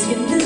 skin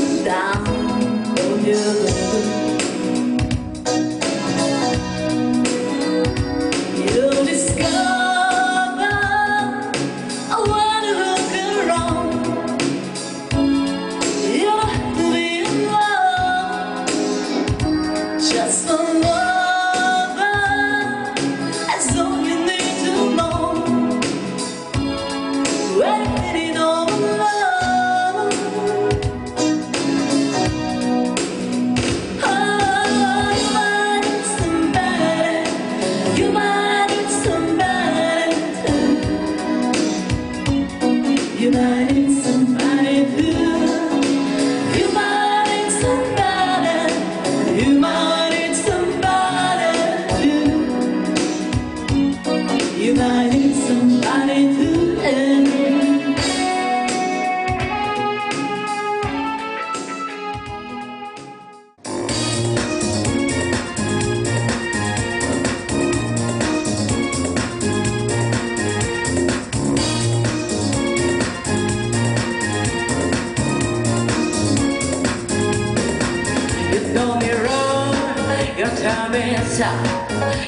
열차면서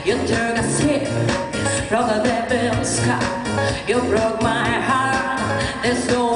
You took a devil's car You broke my heart There's no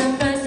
the first